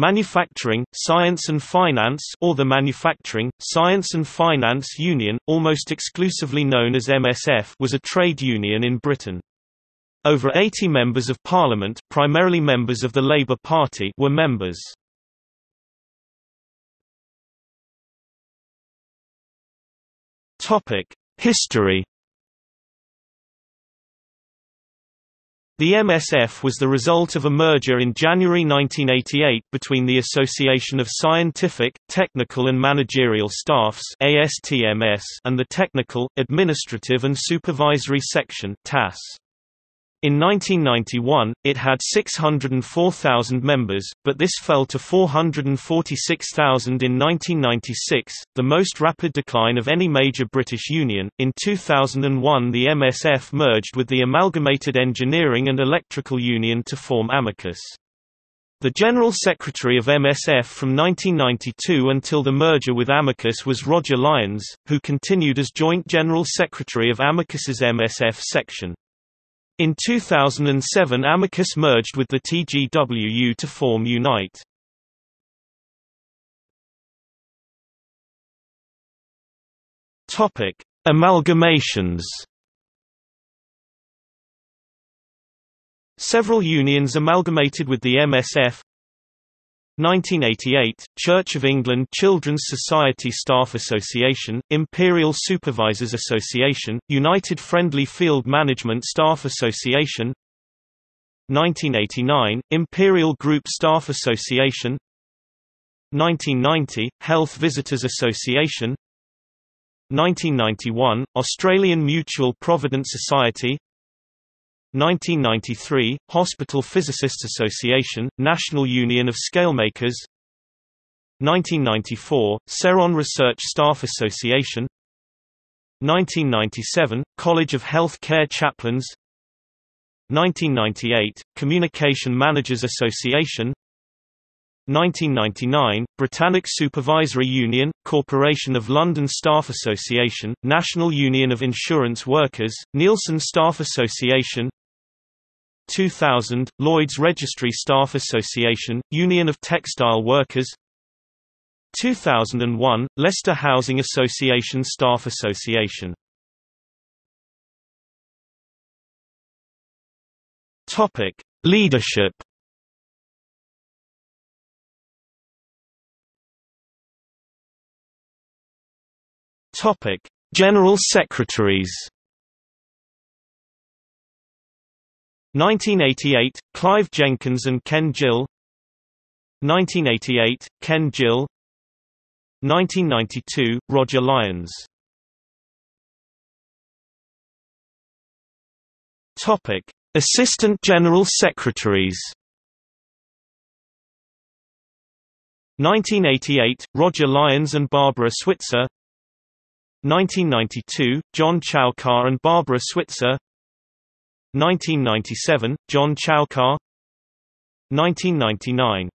Manufacturing, Science and Finance or the Manufacturing, Science and Finance Union, almost exclusively known as MSF was a trade union in Britain. Over 80 members of parliament primarily members of the Labour Party were members. History The MSF was the result of a merger in January 1988 between the Association of Scientific, Technical and Managerial Staffs and the Technical, Administrative and Supervisory Section TASS. In 1991, it had 604,000 members, but this fell to 446,000 in 1996, the most rapid decline of any major British union. In 2001, the MSF merged with the Amalgamated Engineering and Electrical Union to form Amicus. The General Secretary of MSF from 1992 until the merger with Amicus was Roger Lyons, who continued as Joint General Secretary of Amicus's MSF section. In 2007 Amicus merged with the TGWU to form Unite. Topic: Amalgamations. Several unions amalgamated with the MSF 1988, Church of England Children's Society Staff Association, Imperial Supervisors Association, United Friendly Field Management Staff Association 1989, Imperial Group Staff Association 1990, Health Visitors Association 1991, Australian Mutual Provident Society 1993, Hospital Physicists Association, National Union of Scalemakers. 1994, Ceron Research Staff Association. 1997, College of Health Care Chaplains 1998, Communication Managers Association. 1999, Britannic Supervisory Union, Corporation of London Staff Association, National Union of Insurance Workers, Nielsen Staff Association 2000, Lloyd's Registry Staff Association, Union of Textile Workers 2001, Leicester Housing Association Staff Association Topic: Leadership. Topic: General Secretaries. 1988, Clive Jenkins and Ken Gill. 1988, Ken Gill. 1992, Roger Lyons. Topic. Assistant General Secretaries. 1988, Roger Lyons and Barbara Switzer. 1992, John Chowcat and Barbara Switzer 1997, John Chowcat 1999,